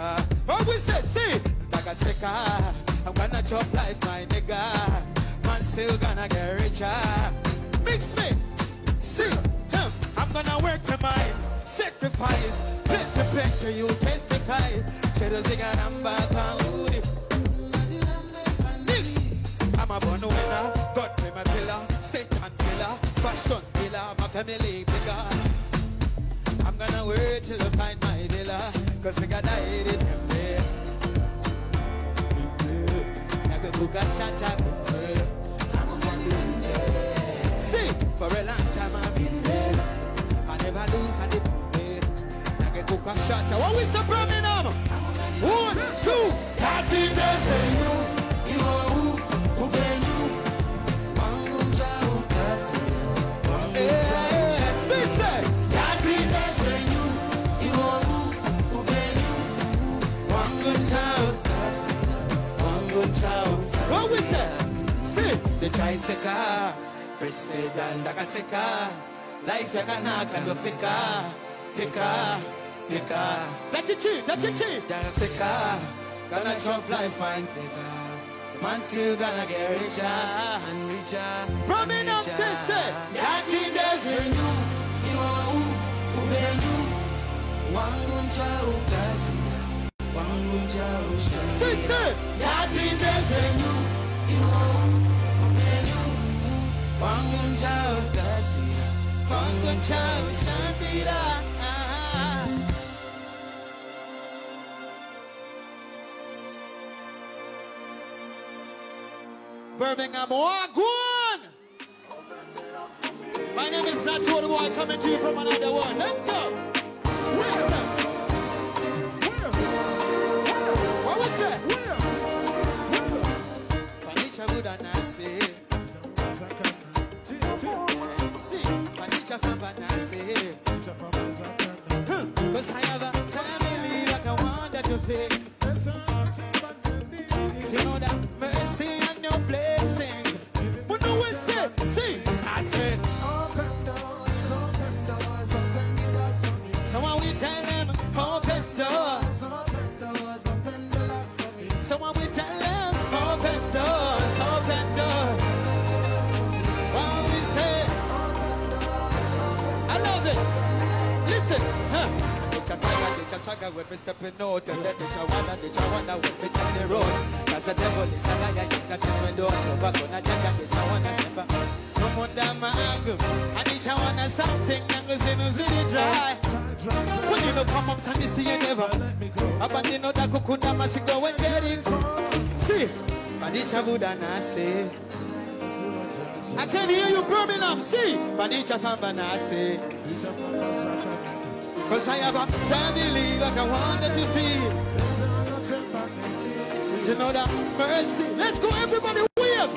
car. What we say, see, Daga car. I'm gonna chop life, my nigga. Man still gonna get richer. Mix me, see, him. I'm gonna work for mine. Sacrifice, picture, picture, you taste the kai. Cheddar zigga number, Kaudi. Mix. I'm a born winner, God be my pillar, Satan killer, fashion killer, my family bigger. I'm gonna wait till I find my villa, cause I got in buga shata kutu. See, for a long time I've been there. I never lose and it there. Naga buga shata. What we say, Birmingham? One, two, thirty days. One good child. One good child. What we say? See, the child take a press pedal, daga take a life ya kana kando fika, fika, fika. That's it, chi, that's it, chi. Daga take a gonna chop life, man, fika. Man still gonna get richer and richer. Birmingham, say, say, that in there's a new. Say, say, that in there's a new. Wangun chao shantira. Birmingham, Wagwan! My name is the Boy, coming to you from another one. Let's go! Abandino da kukunda masigo wenjeri. See, Badicha Buddha nase. I can hear you Birmingham. See, Badicha Famba nase. Cause I have a family like I wanted to be. You know that mercy. Let's go, everybody. Wave.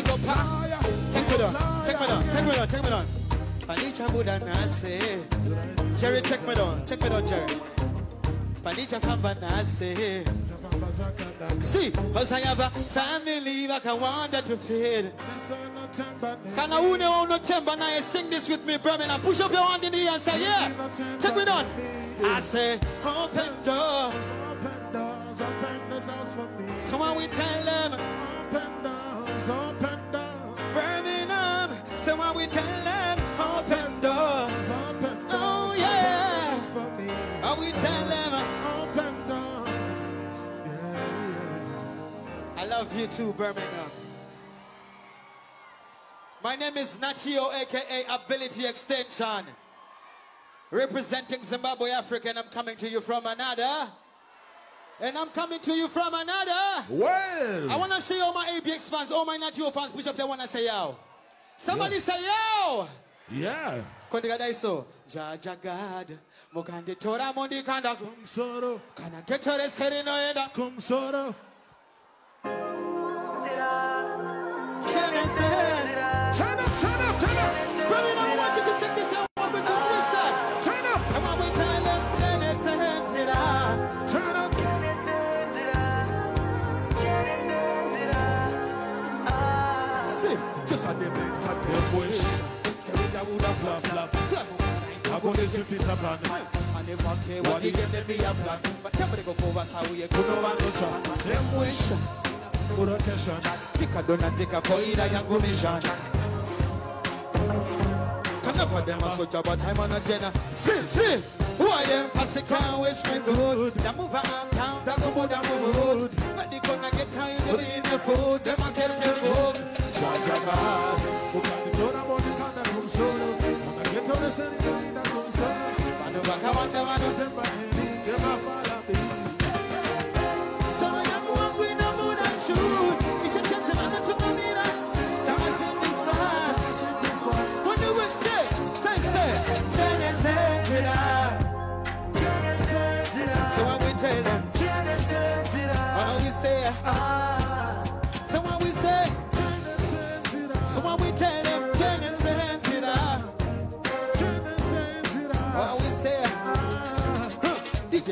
Up, running up, take me down, take me down, take me down, take me down. Panisha Buddha Nase, Jerry, take me down, take me down, Jerry. Panisha Kamba Nase. See, cause I have a family like I wanted to feed. Can I une no chamber now sing this with me, Birmingham? Push up your hand in the air and say, yeah. Take me down. I say, open doors. Someone we tell them, Birmingham. Someone we tell them, open doors. Oh yeah. And we tell them, Open doors. I love you too, Birmingham. My name is Nutty O, aka Ability Extension. Representing Zimbabwe, Africa, and I'm coming to you from another. And I'm coming to you from another. Well, I want to see all my ABX fans, all my Nutty O fans, push up they want to say yo. Somebody say yo. Yeah. kondikadaiso jajagad mukanditora mondikanda ku- Kumsoro. kana getorese rinoenda Kumsoro. chenese flap. flap. I'm going to it. I never care what they me a plan. But go we could no one. Them wish. Put a. Take a donut, take a foida, young mission. Can never them a soldier, but I'm on a jenna. Pass the car, good. They move around town, they go down the road. But they gonna get tired of in the food. Them a get the. zvachakati ukanditora mondikanda kumusoro akagetoreserikanda kumusoro. Vanhu vakawanda vanotembani ndevafara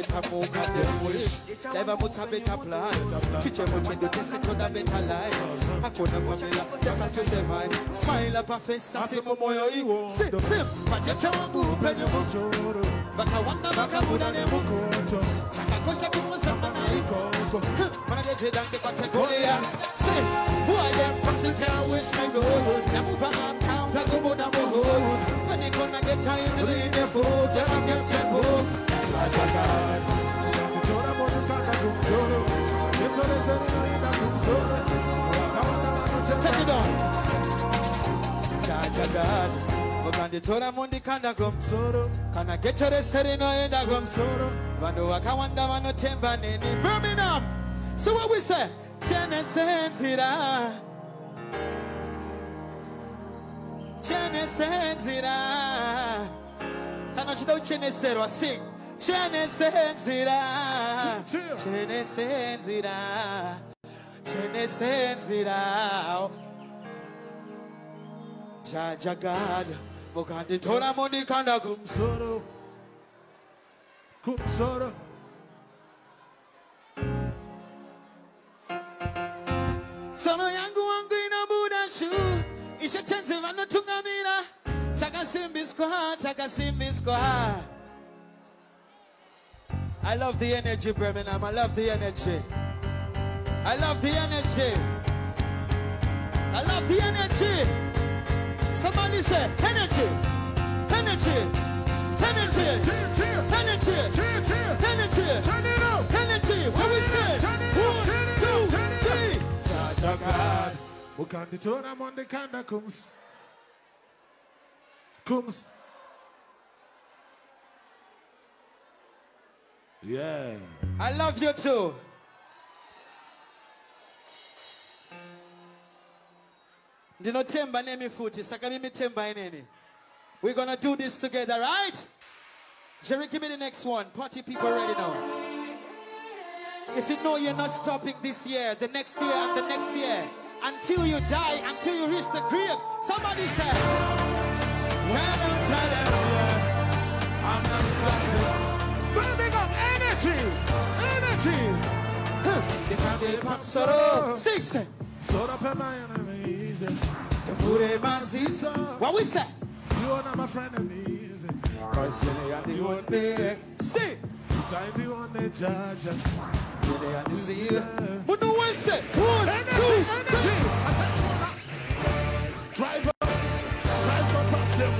DJ Tamuka them wish Never put a better plan Chiche muchendo tese tuna better life Hakuna familia just you. survive Smile up a face moyo Sim, sim, macheche wangu upenyo mucho Baka wanda baka muda ne muko Chaka kosha kumusama na iko Mana de jedange kwa tegolia Say, who pussy can't wish gonna Take it on. Jaja God. Mukanditora mundikanda kum. kumsoro. Kana getore serino enda kum. Kumsoro. Vanhu. Birmingham. So what we say? Chenesenzira. Chenesenzira. Kana uchida kucheneserwa sing. chenesenzira. Chenesenzira. Chenesenzira. Chajagada mukanditora mundikanda kumusoro kumusoro tsono yangu wangu inobuda shu. Ishe tenzi vanotungamira. Takasimbiswa takasimbiswa. I love the energy, Birmingham. I love the energy. I love the energy. I love the energy. Somebody say energy, energy, energy, energy, energy. Turn it up. Energy, what we say? Turn it up, One, turn it two, up, turn it up. three. Jaja God. Ukanditora mondikanda kums. Yeah. I love you too. ndinotemba nemi futi saka mimi temba ineni we're gonna do this together right jerry give me the next one party people ready now if you know you're not stopping this year the next year and the next year until you die until you reach the grave somebody say Six. My. What we say? You are not my friend enemies. Cause they are the one day. See. Time the one they judge. They are the see. But no one say. One, Energy, two, energy. three. I drive up, past them.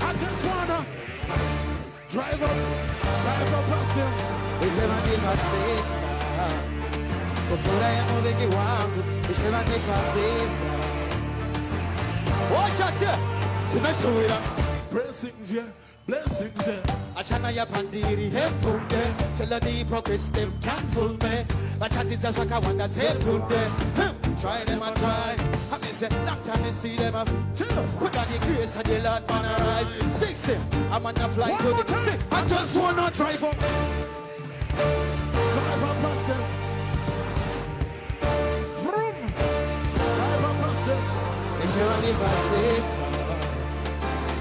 I just wanna drive up, past them. Isemaandika space na kufura ya mubegi wangu isemaandika pesa. Watch out here. Tumeshuhudia Blessings, yeah, blessings, yeah. achana ya pandiri hepunde tell the hypocrites them can't fool me bachatitsa zvakawanda tepunde Hmm. try them and try. I mean, say, that time you see them, put on the grace of the Lord, man, arise. Six, I'm on the flight to the six. I just wanna drive up. Diceva di pastis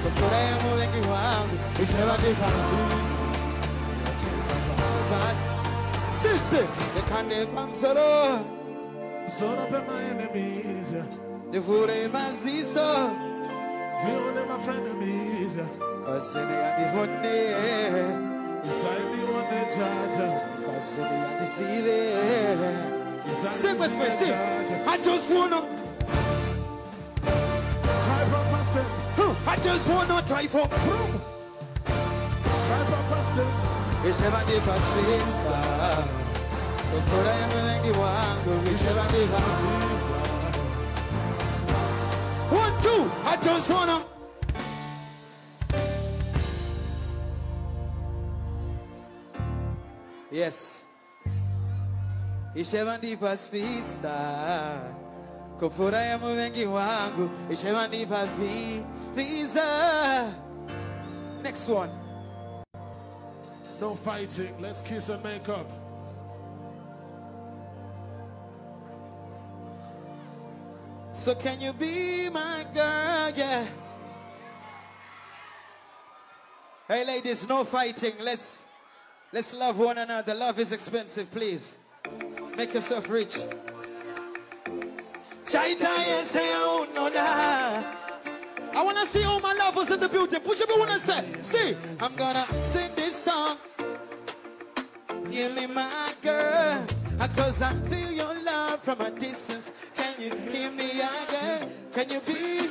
Potremmo venire quando Diceva di pastis Sì, sì Le canne panzero Sort up at my enemies. yeah. De fure mazizo Deal with my frenemies. yeah. Cosini a di fonne You tell me what they charge. yeah. Cosini a di sive You tell Sing with me, sing. I just wanna I just wanna drive up Vroom. Drive up past them. Diceva di pastis Potremmo venire quando Diceva di pastis One, two, I just wanna. Yes. It's Isheva ndipa spista Kufurahimu wengi wangu Isheva ndipa vi- visa Next one. No fighting. Let's kiss and make up. So can you be my girl, yeah. Hey ladies, no fighting. Let's Let's love one another. Love is expensive, please. Make yourself rich Oh. I want to see all my lovers in the building. Push up, I want to say, see, I'm gonna sing this song. Me my girl, cause I feel your love from a distance. Can you hear me again? Can you be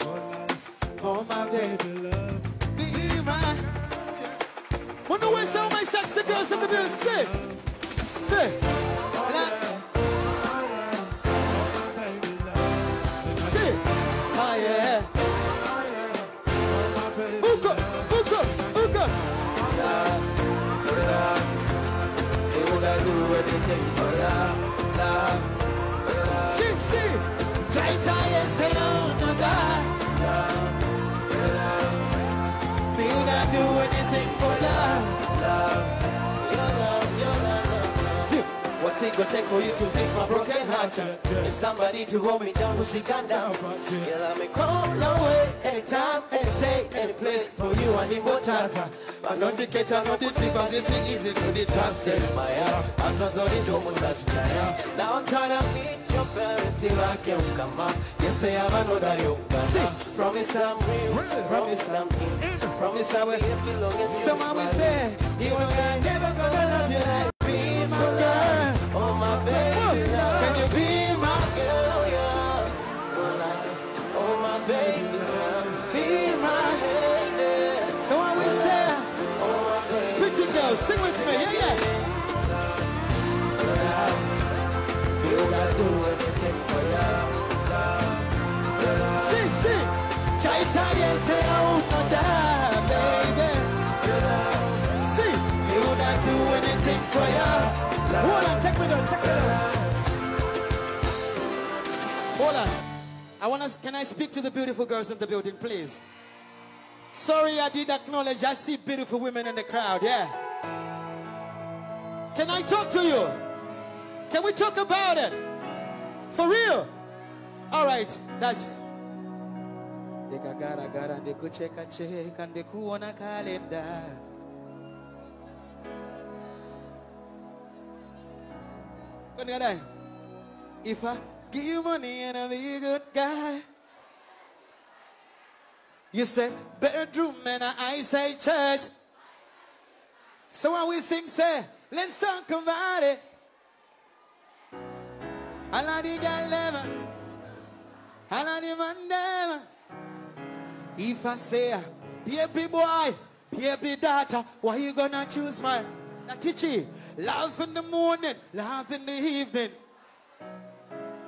oh, oh my baby, love? be my? Wanna waste all my sexy girls in the building? Say, say, do it gonna take for you to fix my broken heart? Need somebody to hold me down, who she got down. You let me come long way, anytime, any day, any place. For you, I need more time. I'm not the I'm not the thief, cause it's easy to be trusted. My heart, I'm just not into what that's Now I'm trying to meet your parents till I can come up. Yes, I have another you Promise I'm real, promise I'm in, promise I will belong in you. Someone will say, you I never gonna love you like sing with me, yeah, yeah. And say, oh, no, die, baby. See, you not do anything for ya. Hold on, check me down, check me down. Hold on. I want to, can I speak to the beautiful girls in the building, please? Sorry, I did acknowledge. I see beautiful women in the crowd, yeah. Can I talk to you? Can we talk about it? For real? All right, that's. If I give you money and I be a good guy You say bedroom and I say church So when we sing say let's talk about it I like the girl them I like the man them if I say, baby boy, baby daughter, why you gonna choose mine? Teachy, love in the morning, love in the evening.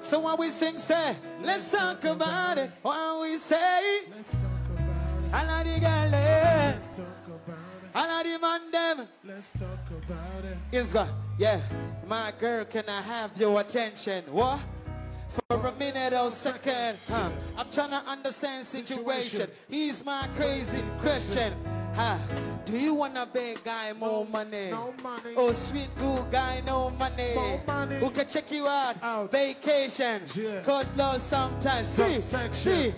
So when we sing, say, let's talk about it. When we say, Let's talk I like the girl there. Let's talk about it. All of the man them. Let's talk about it. It's got, yeah. My girl, can I have your attention? What? For a minute or second, huh? I'm trying to understand situation. He's my crazy question. Huh? Do you wanna beg guy more money? No money. Oh, sweet good guy, no money. More money. Who can check you out? Out. Vacation. Yeah. Cut low sometimes. See, see.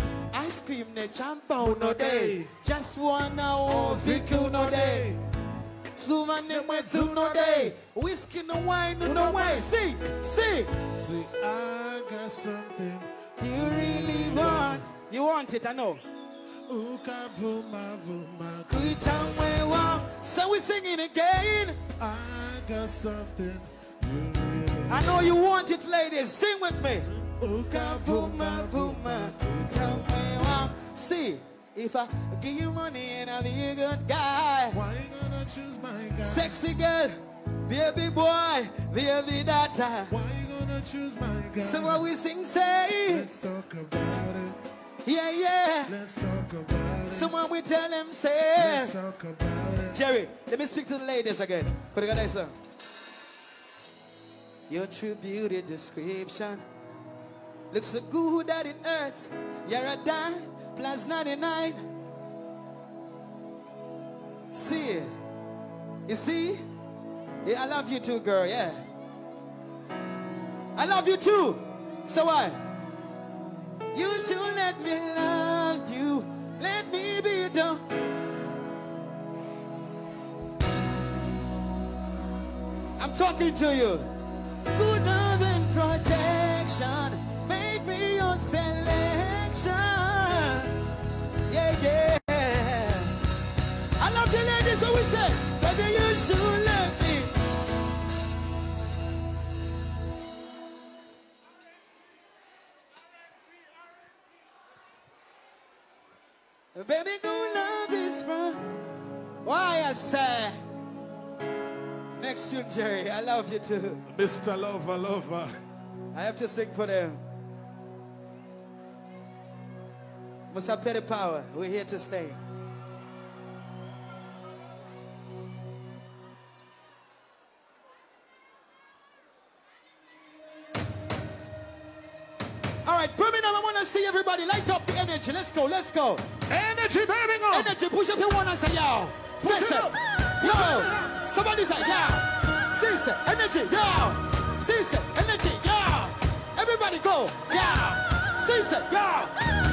Ice cream, the jump out no day. day. Just one hour, Vicky no day. Suman them with two no day. Whiskey no wine no, no wine. See, see. See, I got something. You really want. You want it, I know. Uka vuma vuma. Good time we want. So we singing again. I got something. You really I know you want it, ladies. Sing with me. Uka Vuma, vuma. Good time we. See, if I give you money and I be a good guy. Why you gonna choose my guy? Sexy girl, baby boy, baby daughter. Why you gonna choose my guy? So what we sing say, Let's talk about it. yeah, yeah. Let's talk about it. So what we tell them say, Let's talk about it. Jerry, let me speak to the ladies again. Could you guys song? Your true beauty description looks so good that it hurts. You're a dime plus 99. See, you see? Yeah, I love you too, girl. Yeah, I love you too. So what? You should let me love you. Let me be the I'm talking to you. Good love and protection. Always say, you should let me. Baby, good love is from. Why I say. Next to Jerry, I love you too. Mr. Lover, lover. I have to sing for them. Must have petty power. We're here to stay. Energy. Let's go, let's go. Energy Birmingham. Energy, push up your one and say, yo. Listen. Yo. Somebody say, yo. Sisse, energy, yo. Sisse, energy, yo. Everybody go, yo. Sisse, yo.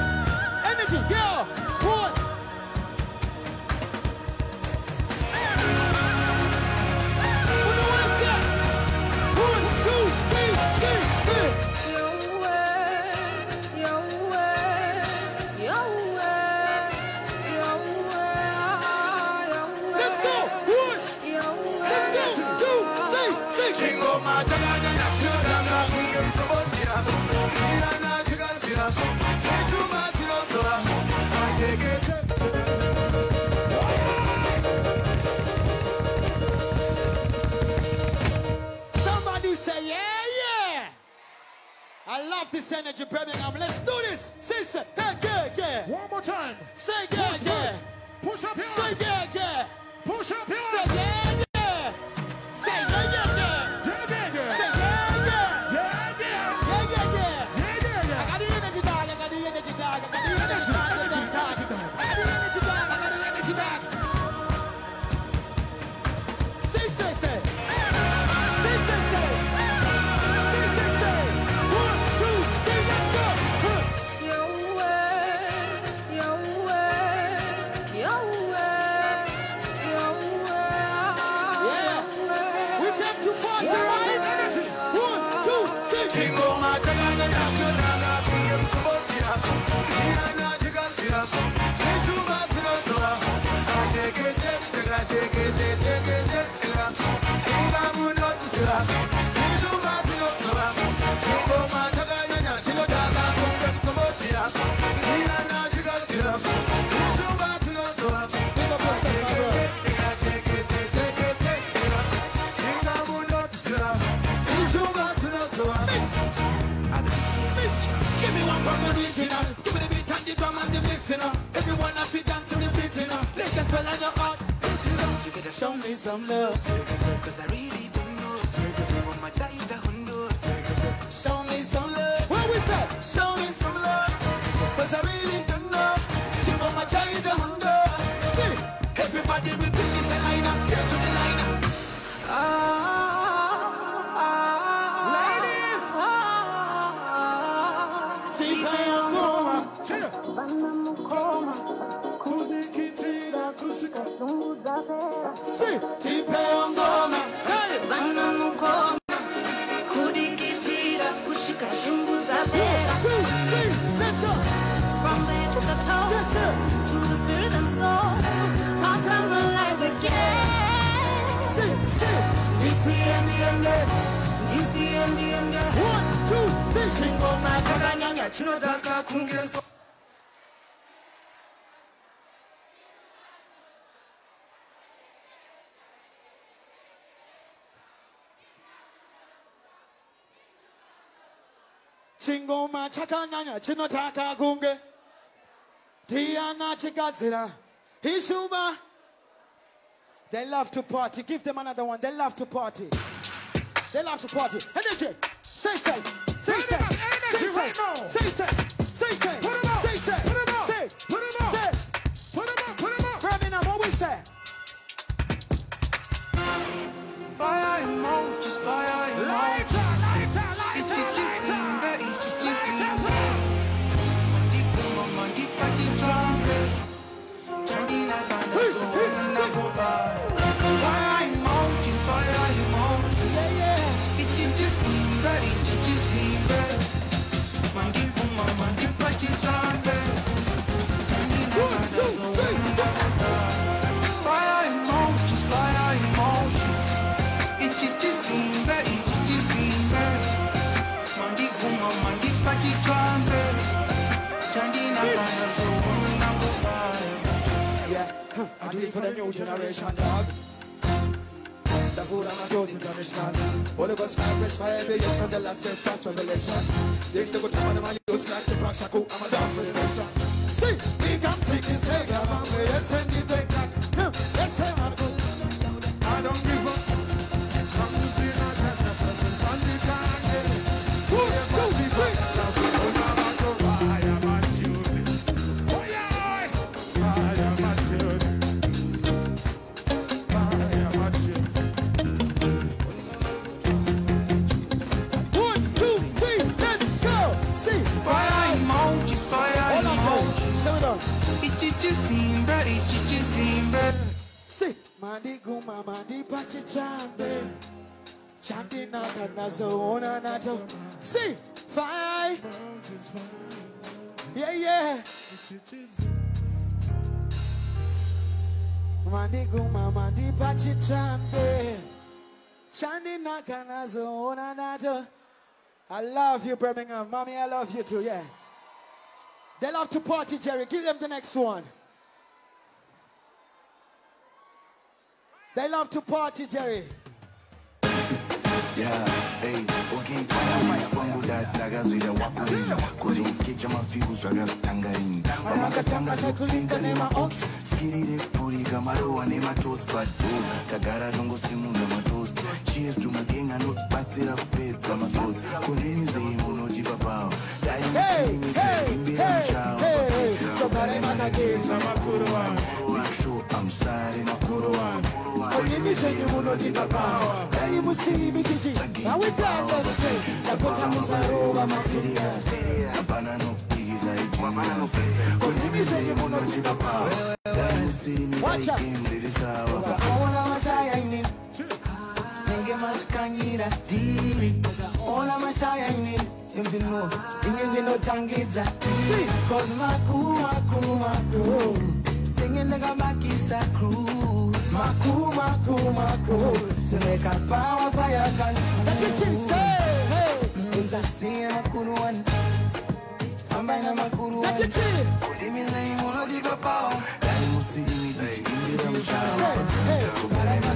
Somebody say, yeah, yeah. I love this energy, Birmingham. Let's do this. Sister, yeah, yeah, yeah. One more time. Say yeah, Push, yeah. push. Push up your Say yeah, yeah. Push up your Say yeah, yeah. Well, I'm a. You better show me some love. Cause I really don't know. All my times are hundo. Show me some love. What we say? Show me some love. Cause I really don't know. All my times are hundo. Everybody repeat this line. I'm scared to the line. Ah. See? Chica Yongoma. Hey! Bana mukoma kudikitira kushika shumbu za vera Two, three, let's go. from to the toe to the spirit and soul I come alive again See, see. DC and the end DC and the end One, two, three. Chingoma chakanyanya chinotaka kungenso chingoma chakanyanya chinotaka kunge. Tiana chigadzira. Ishuma they love to party. Give them another one. They love to party. They love to party. Energy say say. Say say. Say say. say say. Say do it for the new generation, dog. The food and my toes international. Holy Ghost fire, fresh fire, big yes, and the last first past revelation. Think the good time of my use like the crack shaku, I'm a dog for the nation. See, fire. Yeah, yeah. Mandi guma mandi pachi chambe. Chandi na kana nato. I love you, Birmingham. Mommy, I love you too, yeah. They love to party, Jerry. Give them the next one. They love to party, Jerry. yeah hey ndakazvida wakurina kuzokecha mafiku zvakazotanga ini pamakatanga zvekulinga nemaops skirire kupurika marowa nematost badol tagara tongosimudza matost chies tumagenga anobatsira kupedza masports kundini zvei munotipa pavo daiiimbira mushava makuru wangu make sure amsare makuru wangu unimisheni munoti papawa dai musiimi tichi awitanda se ndapota musarova masiriyasi. Hapana nokupikiza unimisheni munoti papawa dai musiimi aikimdirisawa ukafaona masaya inini ndenge masvikanyira ndiri ona masaya inini emvino ndinge ndinotangidza cause makumakumako ndenge ndakabakisa crew. Maku, maku, maku. Tumeka power fire gun. That's what you say. Hey. Uzasiya makuru one. Famba na musini jijindira mushara kubarana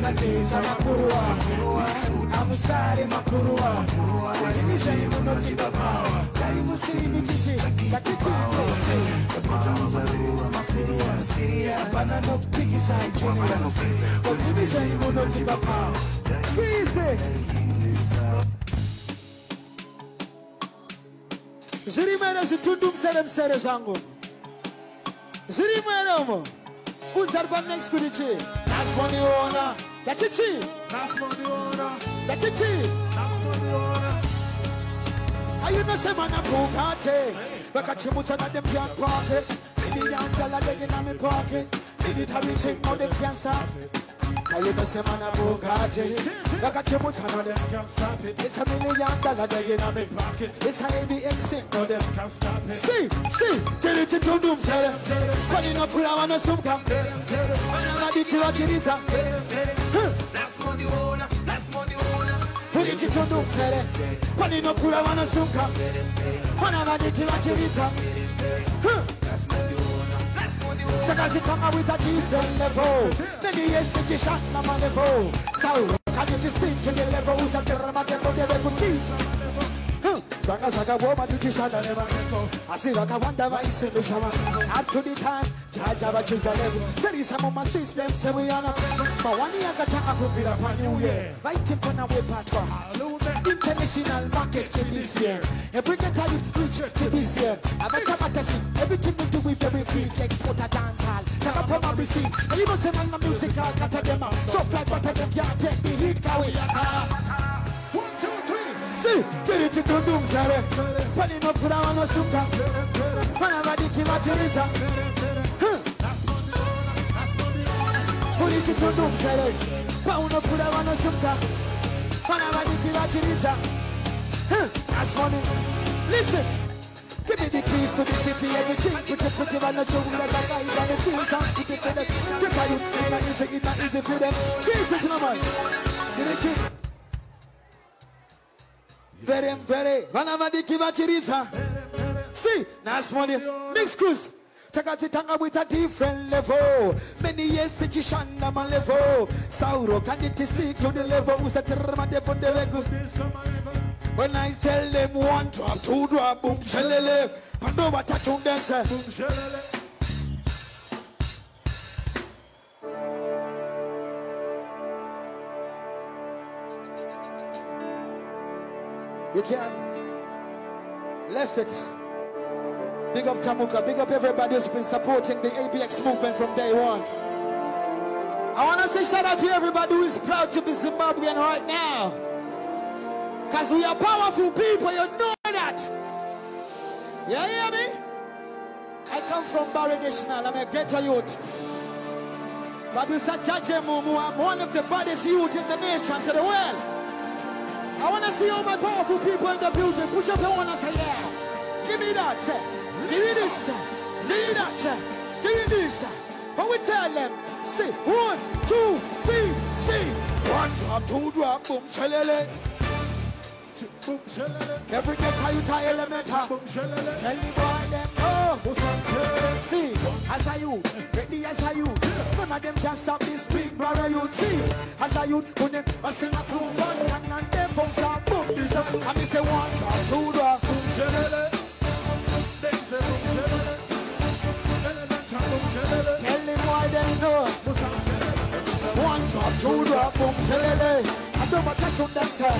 nokupikisa juniors wajimisha imuno chibapawa squeeze zvirimene zvitundu musere musere zvangu zvirimo here umo udza ari panext kuti chii naswaniona ndati chii That's what the order. ndati chii That's what the order. ayinosemana bhukate vakachimutsa nadempian pocket idiyandala deginami pocket. Iditariching now them can't stop ayinosemana bhukate vakachimutsa nadem Can't stop it. It's a million dollar deginami Pocket. It's a ABX thing now them. Can't stop it. Si, si, tiri chitundum sere Kwani no pula wana sumka Wana nabikira chiriza Uri chitundum sere Kwani no pula wana sumka Wana nabikira chiriza Takazikama with a different level Many years to chisha na ma level. Sauro, can you just sing to the level? Usa terma tempo de rekutiza zvanga zvakaboma tichishanda nevaneko asi vakawanda vaisembesama up to the time jaja vachinja levo serisa mumasystem semuyana mawani yakatanga kubvira pani uye vaitifana wepatwa international market for this year. every you reach to this year. Avachabatasi everything we do we very big. Exporter dance hall. Takapoma bc even semana musical katadema so fly butter them can't take the heat kawe three. Si tiri chitundum sere paninopfura vanosuka vana vadiki vachiriza the the uri chitundum sere paunopfura vanosuka vana vadiki vachiridza That's funny. Listen. Give me the keys to the city, everything. Put it, put it on the jungle, like a guy, and the things and put it for them. Get out, it's not easy, it's not easy for them. Squeeze it, my man. Give it to Very, very. Vana vadiki vachiridza. See, nice money. Mix cruise. takachitanga with a different level many years tichishanda malevel sauro kanditisi to the level usatirira madepo ndevegu when i tell them one drop two drop boom shelele pando vatachundense you can left it Big up Tamuka. Big up everybody who's been supporting the ABX movement from day one. I want to say shout out to everybody who is proud to be Zimbabwean right now. Because we are powerful people, you know that. You hear me? I come from Barry National. I'm a ghetto youth. But such a Mumu, I'm one of the baddest youth in the nation to the world. I want to see all my powerful people in the building. Push up your one and say, yeah. Give me that. Give me this. Give me that. Give me this. But we tell them, say, one, two, three, see. One drop, two drop, boom, shalele. Boom, shalala. Every day, how you tie elemental. Boom, shalala. Tell the boy them, oh. What's? See, as a youth, ready as a youth. None of them can stop this big brother youth. See, as a youth, when them a sing a crew fun, and and them bounce and boom this up. And me say one drop, two drop. They. Tell them why them know. One drop, two drop, boom, shelele. I don't want touch on that side.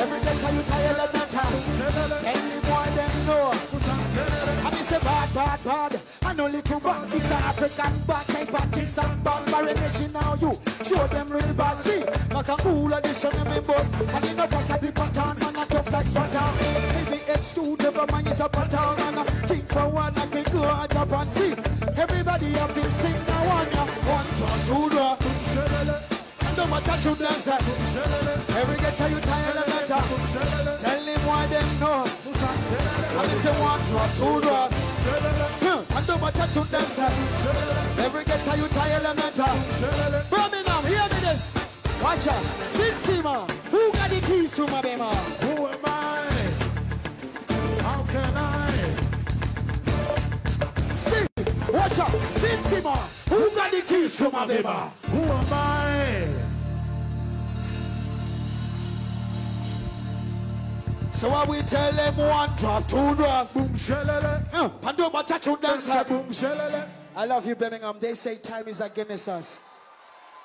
Every day can you tie elemental. Shalala. Tell them why them know. And me say bad, bad, bad. I know little bad. This a African bad. Take back things and bad. Nation now you. Show them real bad. See, like a cool of this on me boat. And in the brush I dip pattern. Man a tough like Spartan. Maybe X2 never mind is a pattern. And a king for one like we go a Japan. See, everybody have been sing now one. One drop, two drop. No matter to dance. Every get you tired of that. Tell them why them know. What's up, kid? And me say one drop, two drop. And no matter to dance. Every get you tired of. Shalala. Birmingham, hear me this. Watch out. Sinsima. Who got the keys to my bema? Who am I? How can I? See. Watch out. Sinsima. Who got the keys to my bema? Who am I? So what we tell them one drop, two drop. Boom shelele. Pando dance. Boom shelele. I love you, Birmingham. They say time is against us.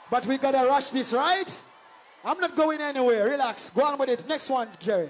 But we gotta rush this, right? I'm not going anywhere. Relax. Go on with it. Next one, Jerry.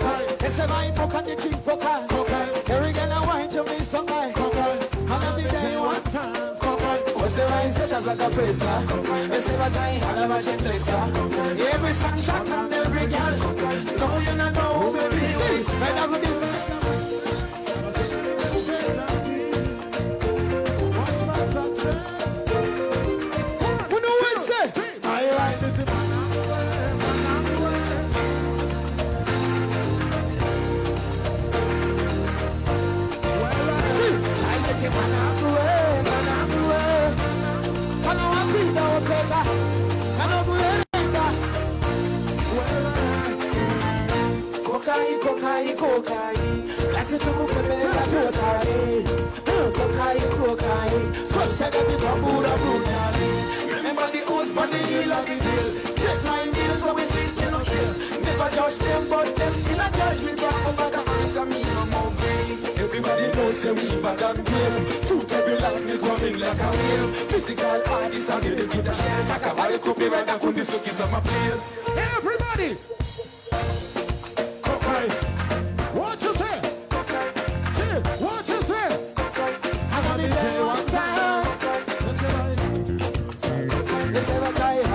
knock on. Cocaine. Let's have I look on the chin, buckeye. Cocaine. Every girl I want to be some guy. Cocaine. And every day you want. Times, cocaine. Você vai ser das cabeça Você vai estar em rala, vai te placer Every song shot and every girl No, you not know, baby See, right now, Kokai, kokai, kokai. Be la tokai Kokai, kokai First I got it from Buddha brutally Remember the old on the hill of the hill Take my meals when we think you know kill Never judge them but them still a judge We can't over the eyes of me no more brain Everybody knows say we bad and brave Two turbulent me coming like a wave Physical artists and the guitar share Sakabari kupi wenda kundi suki sama players Everybody!